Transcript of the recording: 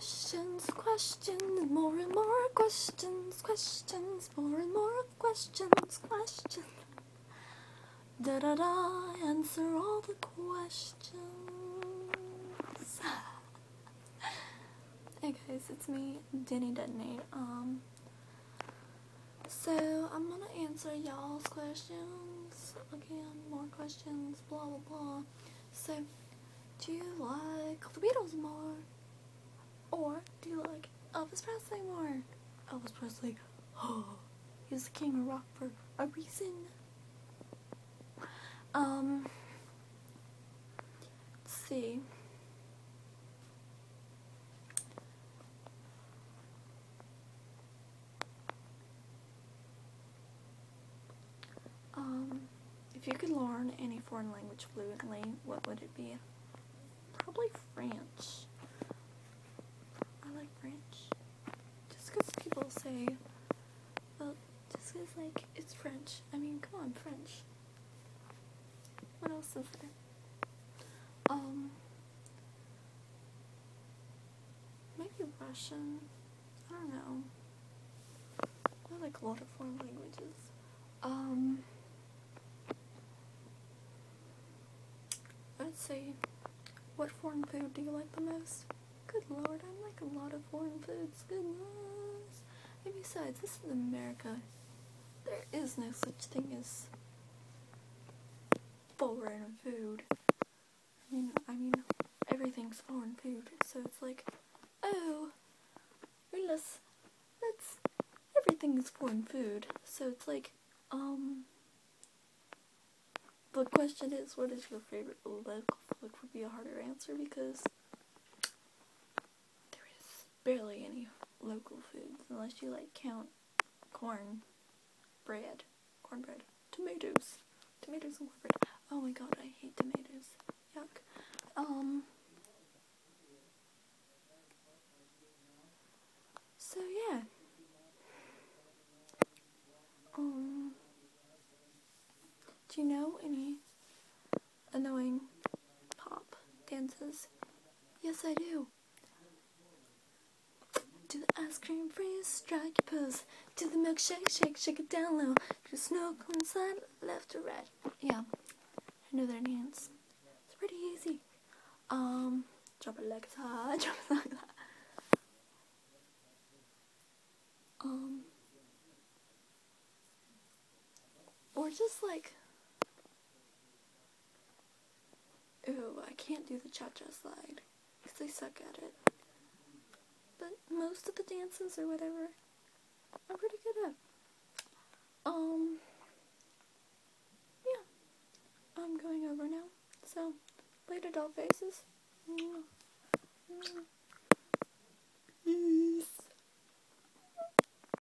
questions, questions, more and more questions, questions, more and more questions, questions. Da da da, answer all the questions. hey guys, it's me, Dani Detonate. Um, so I'm gonna answer y'all's questions again, more questions, blah blah blah. So, do you like the Beatles more? Or do you like Elvis Presley more? Elvis Presley, oh, he's the king of rock for a reason. Um, let's see. Um, if you could learn any foreign language fluently, what would it be? Probably French. Like French. Just because people say, well, just because, like, it's French. I mean, come on, French. What else is there? Um, maybe Russian. I don't know. I like a lot of foreign languages. Um, I'd say, what foreign food do you like the most? Good lord, I like a lot of foreign foods. Goodness. And besides, this is America. There is no such thing as foreign food. I mean, I mean, everything's foreign food. So it's like, oh, let's, let's, everything is foreign food. So it's like, um, the question is, what is your favorite local food? Would be a harder answer because barely any local foods unless you like count corn, bread, cornbread, tomatoes, tomatoes and cornbread. Oh my god, I hate tomatoes. Yuck. Um. So yeah. Um. Do you know any annoying pop dances? Yes, I do. Ice cream freeze, strike your pose. Do the milkshake, shake, shake it down low. Do snow on side, left to right. Yeah, I know their dance. It's pretty easy. Um, drop it like it's hot, drop it like that. Um, or just like Ooh, I can't do the cha-cha slide because I suck at it. But most of the dances or whatever, I'm pretty good at. Um, yeah, I'm going over now. So, later doll faces. Mwah.